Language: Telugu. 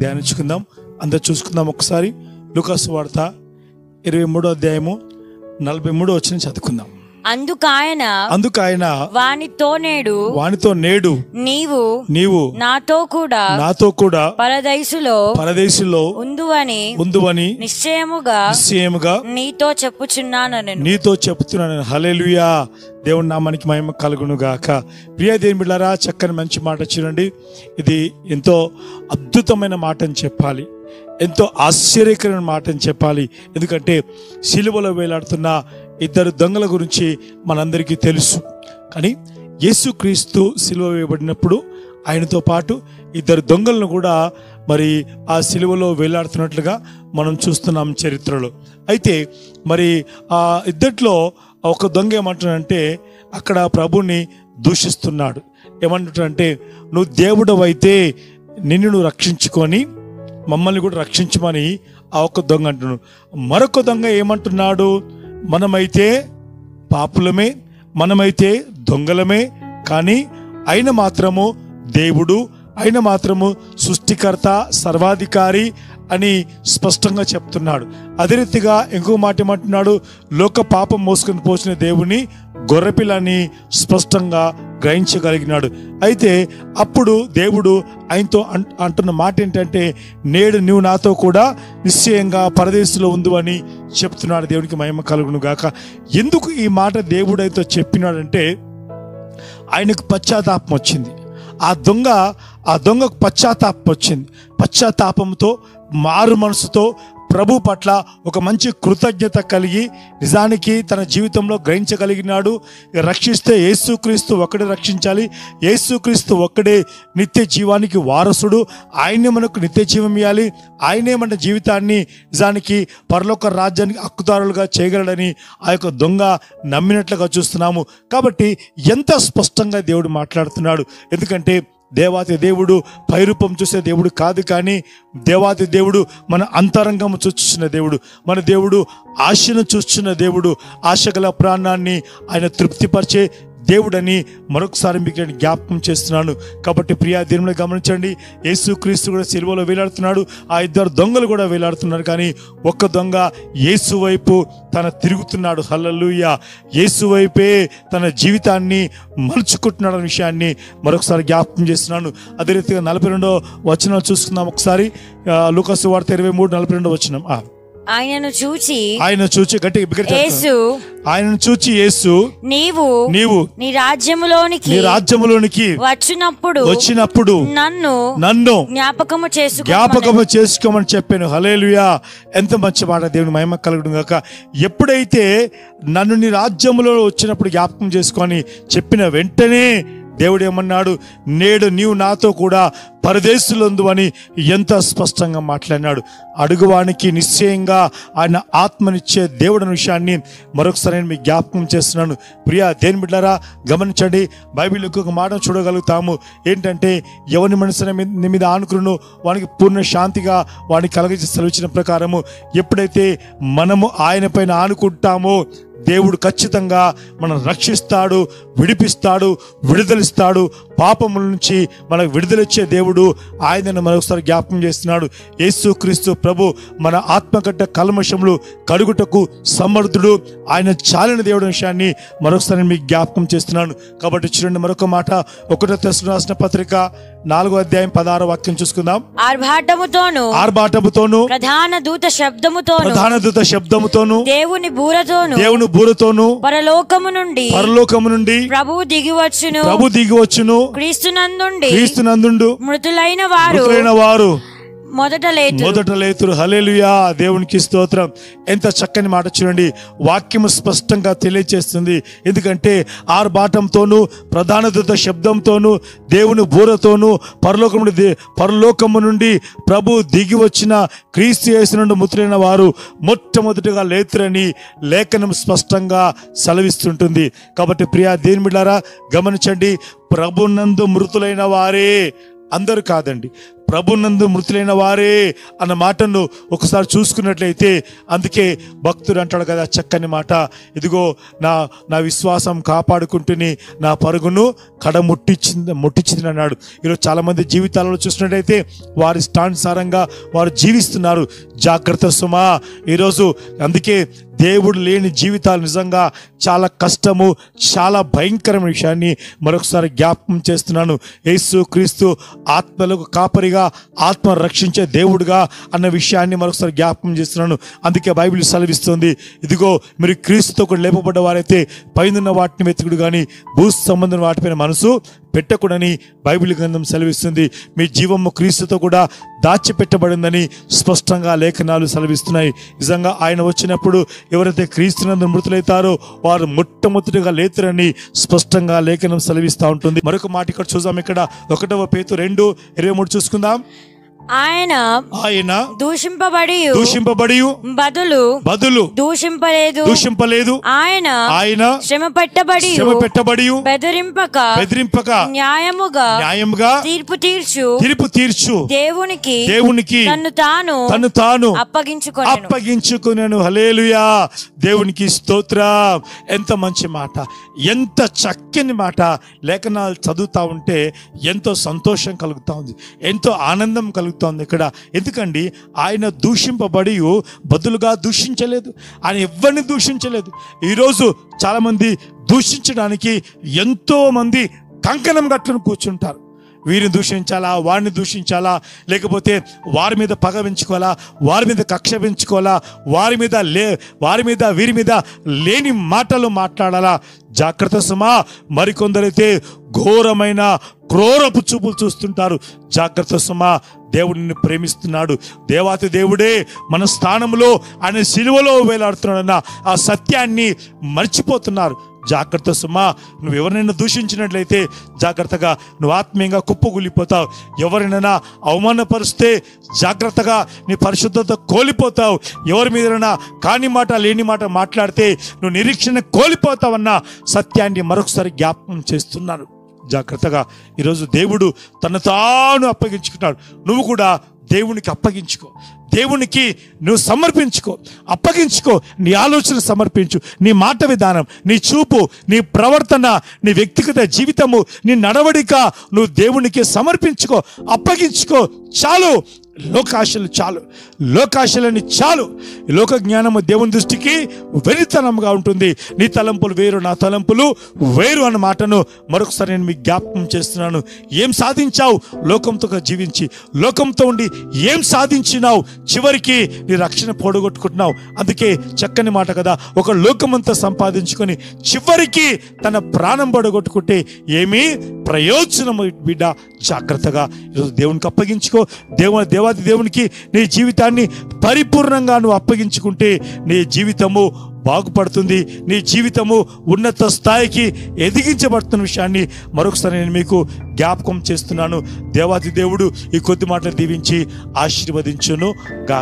ధ్యానించుకుందాం. అందరు చూసుకుందాం ఒకసారి. లుకాసు వార్త ఇరవై మూడో అధ్యాయము నలభై మూడో వచ్చిన చదువుకుందాం. అందుకాయన అందుకు ఆయన వానితో నేడు వానితో నేడు నీవు నీవు నాతో కూడా నాతో కూడా పరదైసులో పరదేశంలో ఉందువని ఉందువని నిశ్చయముగా నిశ్చయముగా నీతో చెప్పుచున్నాను నేను నీతో చెప్తున్నాను హల్లెలూయా. దేవుని నామానికి మహిమ కలుగును గాక ప్రియ దేని బిడ్డారా చక్కని మంచి మాట చూడండి. ఇది ఎంతో అద్భుతమైన మాట అని చెప్పాలి. ఎంతో ఆశ్చర్యకరమైన మాట అని చెప్పాలి. ఎందుకంటే సిలువలో వేలాడుతున్న ఇద్దరు దొంగల గురించి మనందరికీ తెలుసు. కానీ యేసుక్రీస్తు సిలువ వేయబడినప్పుడు ఆయనతో పాటు ఇద్దరు దొంగలను కూడా మరి ఆ సిలువలో వేలాడుతున్నట్లుగా మనం చూస్తున్నాం చరిత్రలో. అయితే మరి ఆ ఇద్దట్లో ఒక దొంగ ఏమంటున్నాడంటే అక్కడ ప్రభుని దూషిస్తున్నాడు. ఏమంటాడంటే నువ్వు దేవుడు అయితే నిన్ను నువ్వు రక్షించుకొని మమ్మల్ని కూడా రక్షించమని ఆ ఒక్క దొంగ అంటున్నాడు. మరొక దొంగ ఏమంటున్నాడు? మనమైతే పాపులమే మనమైతే దొంగలమే కానీ ఆయన మాత్రము దేవుడు ఆయన మాత్రము సృష్టికర్త సర్వాధికారి అని స్పష్టంగా చెప్తున్నాడు. అదే రీతిగా ఇంకో మాట ఏమంటున్నాడు? లోక పాపం మోసుకొని పోసిన దేవుని గొర్రెపిల్లని స్పష్టంగా గ్రహించగలిగినాడు. అయితే అప్పుడు దేవుడు ఆయనతో అంటున్న మాట ఏంటంటే నేడు నువ్వు నాతో కూడా నిశ్చయంగా పరదేశంలో ఉంది అని చెప్తున్నాడు. దేవునికి మహిమ కలుగును గాక. ఎందుకు ఈ మాట దేవుడు అయితే చెప్పినాడంటే ఆయనకు పశ్చాత్తాపం వచ్చింది. ఆ దొంగ ఆ దొంగకు పశ్చాత్తాపం వచ్చింది. పశ్చాత్తాపంతో మారు మనసుతో ప్రభు పట్ల ఒక మంచి కృతజ్ఞత కలిగి నిజానికి తన జీవితంలో గ్రహించగలిగినాడు. రక్షిస్తే యేసుక్రీస్తు ఒక్కడే రక్షించాలి. యేసుక్రీస్తు ఒక్కడే నిత్య జీవానికి వారసుడు. ఆయనే మనకు నిత్య జీవం ఇవ్వాలి ఆయనే మన జీవితాన్ని నిజానికి పరలోక రాజ్యానికి హక్కుదారులుగా చేయగలడని ఆ యొక్క దొంగ నమ్మినట్లుగా చూస్తున్నాము. కాబట్టి ఎంత స్పష్టంగా దేవుడు మాట్లాడుతున్నాడు. ఎందుకంటే దేవాతి దేవుడు పైరూపం చూసే దేవుడు కాదు కానీ దేవాతి దేవుడు మన అంతరంగం చూస్తున్న దేవుడు మన దేవుడు ఆశను చూస్తున్న దేవుడు ఆశ ప్రాణాన్ని ఆయన తృప్తిపరిచే దేవుడని మరొకసారి మీకు నేను జ్ఞాపకం చేస్తున్నాను. కాబట్టి ప్రియా దేవుని గమనించండి. యేసు క్రీస్తు కూడా సిలువలో వేలాడుతున్నాడు. ఆ ఇద్దరు దొంగలు కూడా వేలాడుతున్నారు. కానీ ఒక్క దొంగ యేసు వైపు తన తిరుగుతున్నాడు. హల్లెలూయ! యేసు వైపే తన జీవితాన్ని మలుచుకుంటున్నాడు అనే విషయాన్ని మరొకసారి జ్ఞాపకం చేస్తున్నాను. అదే రీతిగా నలభై రెండో వచనం చూసుకుందాం ఒకసారి. ఆ, వార్త ఇరవై మూడు నలభై రెండో వచనం. ఆయనను చూచి ఆయన చూచి గట్టి. యేసు ఆయనను చూచి యేసు నీవు నీవు నీ రాజ్యములోనికి నీ రాజ్యములోనికి వచ్చినప్పుడు వచ్చినప్పుడు నన్ను నన్ను జ్ఞాపకము చేసుకో జ్ఞాపకము చేసుకోమని చెప్పాను. హలేలుయా ఎంత మంచి మాట దేవుని మహిమ కలుగుడు గాక. ఎప్పుడైతే నన్ను నీ రాజ్యములో వచ్చినప్పుడు జ్ఞాపకం చేసుకొని చెప్పిన వెంటనే దేవుడు ఏమన్నాడు నేడు నీవు నాతో కూడా పరదేశులందు అని ఎంత స్పష్టంగా మాట్లాడినాడు. అడుగువానికి నిశ్చయంగా ఆయన ఆత్మనిచ్చే దేవుడు అనే విషయాన్ని మరొకసారి నేను మీకు జ్ఞాపకం చేస్తున్నాను. ప్రియా దేని బిడ్డారా గమనించండి. బైబిల్ ఒక మాట చూడగలుగుతాము. ఏంటంటే ఎవరి మనిషిని మీద ఆనుకును వానికి పూర్ణ శాంతిగా వానికి కలగజేసి సెలవిచ్చిన ప్రకారము ఎప్పుడైతే మనము ఆయన పైన ఆనుకుంటామో దేవుడు ఖచ్చితంగా మనం రక్షిస్తాడు విడిపిస్తాడు విడుదలిస్తాడు. పాపముల నుంచి మనకు విడుదలిచ్చే దేవుడు ఆయనను మరొకసారి జ్ఞాపకం చేస్తున్నాడు. యేసుక్రీస్తు ప్రభు మన ఆత్మగడ్డ కల్మషములు కడుగుటకు సమర్థుడు. ఆయన చాలిన దేవుడు విషయాన్ని మరొకసారి మీకు జ్ఞాపకం చేస్తున్నాను. కాబట్టి చూడండి మరొక మాట. ఒకటో తెస్సు రాసిన పత్రిక నాలుగో అధ్యాయం పదహారో వాక్యం చూసుకుందాం. ఆర్భాటముతోను ఆర్భాటముతోను ప్రధాన దూత శబ్దముతోను ప్రధాన దూత శబ్దముతోను దేవుని బూరతోను దేవుని బూరతోను పరలోకము నుండి పరలోకము నుండి ప్రభువు దిగివచ్చును. ప్రభు దిగి క్రీస్తునందుండి క్రీస్తు నందుండు మృతులైన వారు మృతులైన వారు. మొదట లేదు మొదట లేతురు. హలేలుయా దేవునికి స్తోత్రం. ఎంత చక్కని మాట చూడండి. వాక్యము స్పష్టంగా తెలియజేస్తుంది ఎందుకంటే ఆర్భాటంతోనూ ప్రధాన శబ్దంతోనూ దేవుని బూరతోనూ పరలోకము నుండి దే- పరలోకము నుండి ప్రభు దిగి వచ్చిన క్రీస్తు యేసు నుండి ముద్రైన వారు మొట్టమొదటిగా లేతురని లేఖనం స్పష్టంగా సెలవిస్తుంటుంది. కాబట్టి ప్రియా దేని బిడ్డారా గమనించండి. ప్రభునందు మృతులైన వారే అందరూ కాదండి. ప్రభునందు మృతులైన వారే అన్న మాటను ఒకసారి చూసుకున్నట్లయితే అందుకే భక్తుడు అంటాడు కదా చక్కని మాట. ఇదిగో నా నా విశ్వాసం కాపాడుకుంటూనే నా పరుగును కడ ముట్టించింది ముట్టించింది అన్నాడు. ఈరోజు చాలామంది జీవితాలలో చూసినట్టయితే వారి ఇష్టానుసారంగా వారు జీవిస్తున్నారు. జాగ్రత్త సుమా. ఈరోజు అందుకే దేవుడు లేని జీవితాలు నిజంగా చాలా కష్టము చాలా భయంకరమైన విషయాన్ని మరొకసారి జ్ఞాపకం చేస్తున్నాను. యేసు క్రీస్తు ఆత్మలకు కాపరిగా ఆత్మ రక్షించే దేవుడుగా అన్న విషయాన్ని మరొకసారి జ్ఞాపకం చేస్తున్నాను. అందుకే బైబిల్ సెలవిస్తుంది. ఇదిగో మీరు క్రీస్తుతో కూడా లేపబడ్డ వారైతే పైనున్న వాటిని వెతుకుడు కానీ భూ సంబంధం వాటిపైన మనసు పెట్టకూడని బైబిల్ గ్రంథం సెలవిస్తుంది. మీ జీవము క్రీస్తుతో కూడా దాచిపెట్టబడిందని స్పష్టంగా లేఖనాలు సెలవిస్తున్నాయి. నిజంగా ఆయన వచ్చినప్పుడు ఎవరైతే క్రీస్తునందు మృతులైతారో వారు మొట్టమొదటిగా లేతురని స్పష్టంగా లేఖనం సెలవిస్తూ ఉంటుంది. మరొక మాట ఇక్కడ చూద్దాం. ఇక్కడ ఒకటవ పేతు రెండు ఇరవై మూడు చూసుకుందాం. ఆయన ఆయన దూషింపబడి దూషింపబడి బదులు బదులు దూషింపలేదు. దూషింపలేదు. ఆయన ఆయన శ్రమ పెట్టబడి శ్రమ పెట్టబడి బెదిరింపక బెదిరింపక న్యాయముగా న్యాయంగా తీర్పు తీర్చు. తీర్పు తీర్చు. దేవునికి దేవునికి తన్ను తాను తను తాను అప్పగించుకొనెను. అప్పగించుకున్నాను హలేలుయా దేవునికి స్తోత్ర. ఎంత మంచి మాట. ఎంత చక్కని మాట. లేఖనాలు చదువుతా ఉంటే ఎంతో సంతోషం కలుగుతా ఉంది. ఎంతో ఆనందం కలుగుతోంది ఇక్కడ. ఎందుకండి? ఆయన దూషింపబడి బదులుగా దూషించలేదు. ఆయన ఎవరిని దూషించలేదు. ఈరోజు చాలామంది దూషించడానికి ఎంతోమంది కంకణం గట్లను కూర్చుంటారు. వీరిని దూషించాలా? వారిని దూషించాలా? లేకపోతే వారి మీద పగ పెంచుకోవాలా? వారి మీద కక్ష పెంచుకోవాలా? వారి మీద లే వారి మీద వీరి మీద లేని మాటలు మాట్లాడాలా? జాగ్రత్త సుమా. మరికొందరైతే ఘోరమైన క్రోరపు చూపులు చూస్తుంటారు. జాగ్రత్త సుమా దేవుడిని ప్రేమిస్తున్నాడు. దేవాతి దేవుడే మన స్థానంలో ఆయన సిలువలో వేలాడుతున్నాడన్న ఆ సత్యాన్ని మర్చిపోతున్నారు. జాగ్రత్త సుమా నువ్వు ఎవరినైనా దూషించినట్లయితే జాగ్రత్తగా నువ్వు ఆత్మీయంగా కుప్పగూలిపోతావు ఎవరినైనా అవమానపరిస్తే జాగ్రత్తగా నీ పరిశుద్ధత కోల్పోతావు. ఎవరి మీదైనా కాని మాట లేని మాట మాట్లాడితే నువ్వు నిరీక్షణ కోల్పోతావన్న సత్యాన్ని మరొకసారి జ్ఞాపకం చేస్తున్నాను జాగ్రత్తగా. ఈరోజు దేవుడు తన తాను అప్పగించుకుంటాడు. నువ్వు కూడా దేవునికి అప్పగించుకో. దేవునికి నువ్వు సమర్పించుకో. అప్పగించుకో. నీ ఆలోచన సమర్పించు. నీ మాట విధానం నీ చూపు నీ ప్రవర్తన నీ వ్యక్తిగత జీవితము నీ నడవడిక నువ్వు దేవునికి సమర్పించుకో. అప్పగించుకో. చాలు. లోకాశలు చాలు. లోకాశలని చాలు. లోక జ్ఞానము దేవుని దృష్టికి వెరితనంగా ఉంటుంది. నీ తలంపులు వేరు నా తలంపులు వేరు అన్న మాటను మరొకసారి నేను మీకు జ్ఞాపకం చేస్తున్నాను. ఏం సాధించావు? లోకంతో జీవించి. లోకంతో ఉండి ఏం సాధించినావు? చివరికి నీ రక్షణ పోడగొట్టుకుంటున్నావు. అందుకే చక్కని మాట కదా. ఒక లోకమంతా సంపాదించుకొని చివరికి తన ప్రాణం పడగొట్టుకుంటే ఏమీ ప్రయోజనము బిడ్డ. జాగ్రత్తగా. ఈరోజు దేవునికి అప్పగించుకో. దేవ దేవాది దేవునికి నీ జీవితాన్ని పరిపూర్ణంగా నువ్వు అప్పగించుకుంటే నీ జీవితము బాగుపడుతుంది. నీ జీవితము ఉన్నత స్థాయికి ఎదిగించబడుతున్న విషయాన్ని మరొకసారి నేను మీకు జ్ఞాపకం చేస్తున్నాను. దేవాది దేవుడు ఈ కొద్ది మాటలు దీవించి ఆశీర్వదించును గా